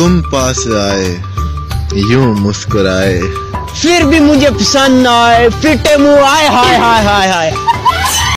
तुम पास आए, यूँ मुस्कुराए। फिर भी मुझे पसंद ना आए फिटे मुँह आए, हाय हाय हाय हाय।